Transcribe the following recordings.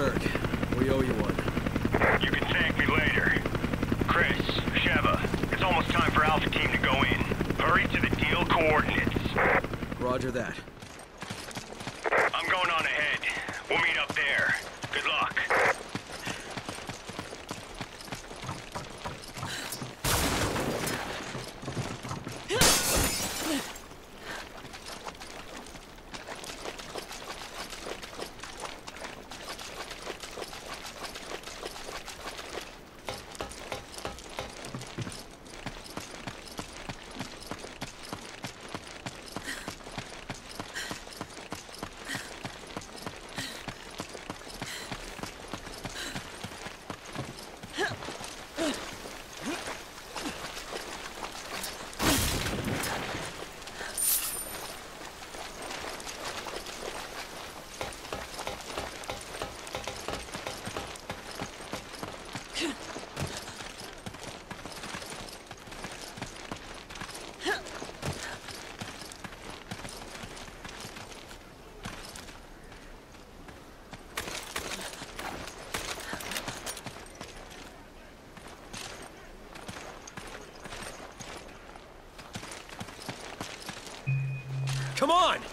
Kirk. We owe you one. You can thank me later. Chris, Sheva, it's almost time for Alpha Team to go in. Hurry to the deal coordinates. Roger that. Come on!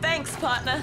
Thanks, partner.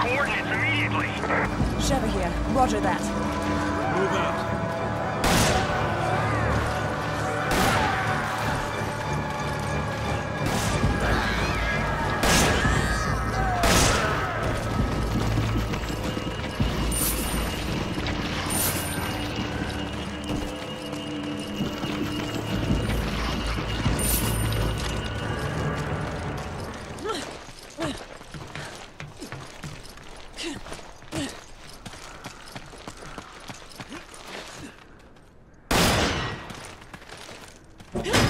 Coordinates immediately. Sheva here. Roger that. Move out. Thanks.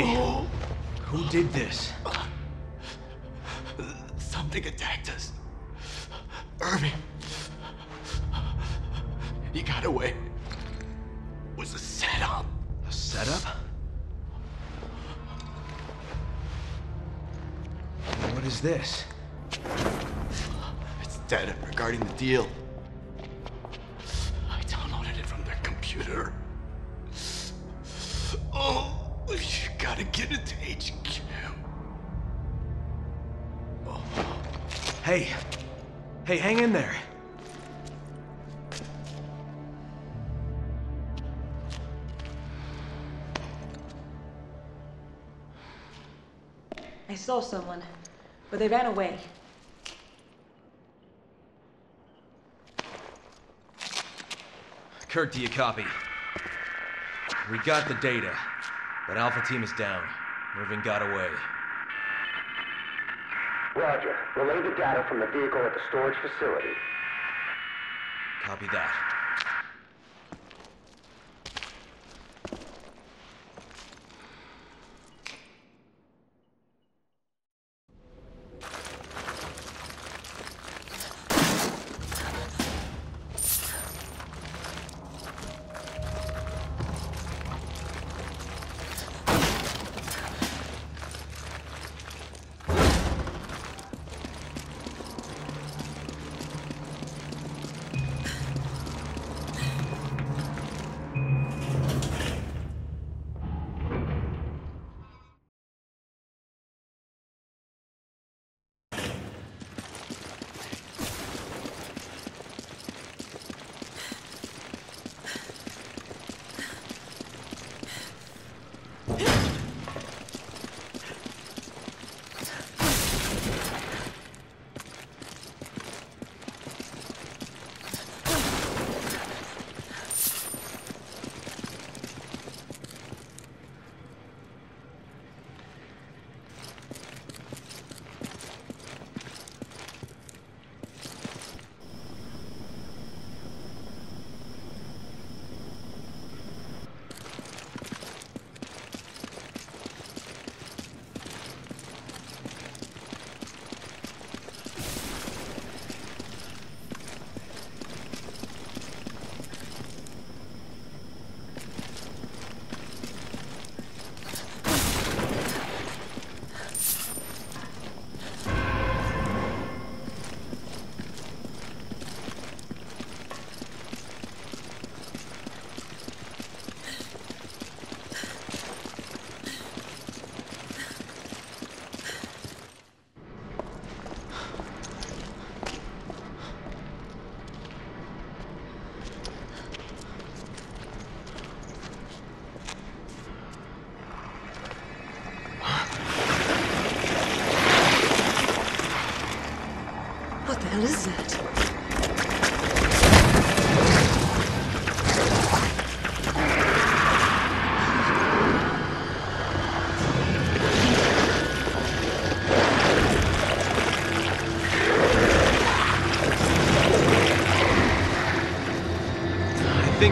Who did this? Something attacked us. Irving. He got away. It was a setup. A setup? What is this? It's data regarding the deal. I downloaded it from their computer. Gotta get it to HQ. Hey, hey, hang in there. I saw someone, but they ran away. Kirk, do you copy? We got the data, but Alpha Team is down. Irving got away. Roger. Relay the data from the vehicle at the storage facility. Copy that.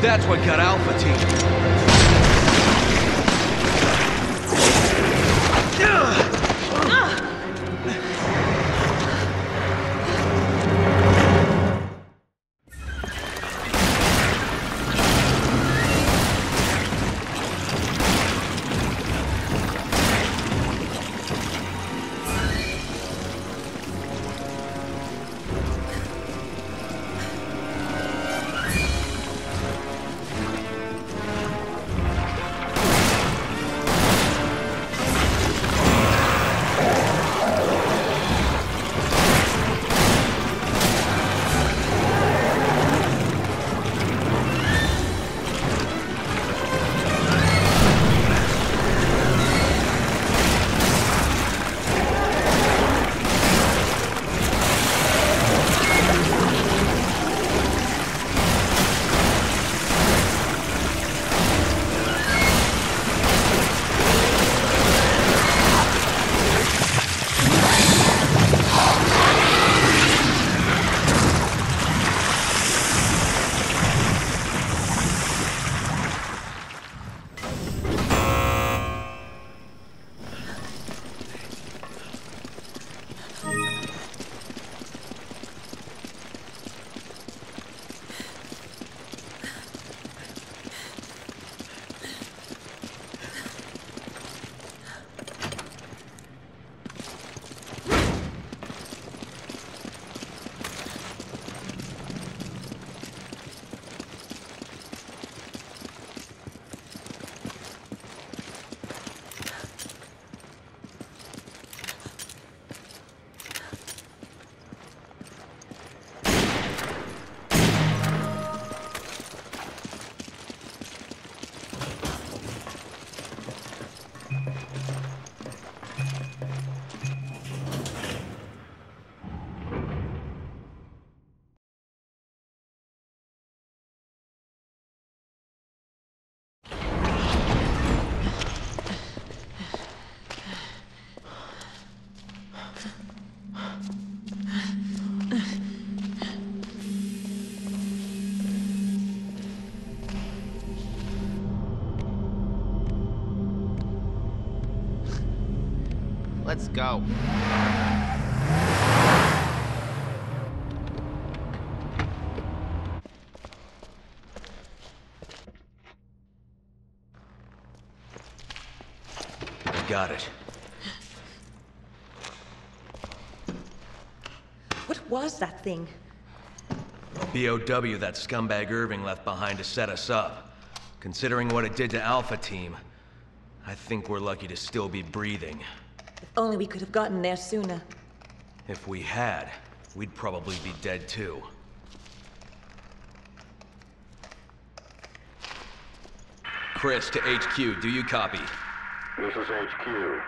That's what got Alpha Team. Let's go. I got it. What was that thing? BOW that scumbag Irving left behind to set us up. Considering what it did to Alpha Team, I think we're lucky to still be breathing. If only we could have gotten there sooner. If we had, we'd probably be dead too. Chris to HQ, do you copy? This is HQ.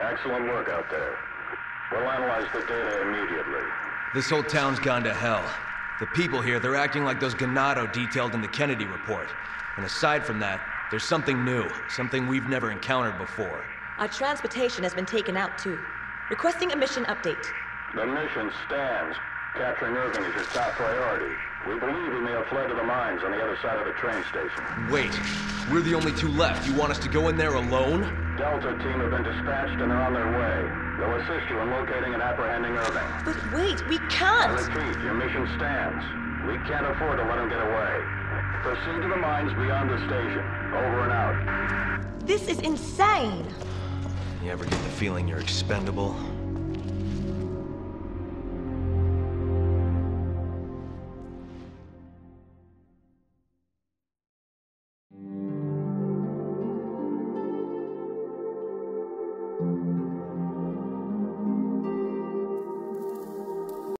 Excellent work out there. We'll analyze the data immediately. This whole town's gone to hell. The people here, they're acting like those Ganado detailed in the Kennedy report. And aside from that, there's something new, something we've never encountered before. Our transportation has been taken out too. Requesting a mission update. The mission stands. Capturing Irving is your top priority. We believe he may have fled to the mines on the other side of the train station. Wait, we're the only two left. You want us to go in there alone? Delta team have been dispatched and are on their way. They'll assist you in locating and apprehending Irving. But wait, we can't! I repeat, your mission stands. We can't afford to let him get away. Proceed to the mines beyond the station. Over and out. This is insane! You ever get the feeling you're expendable?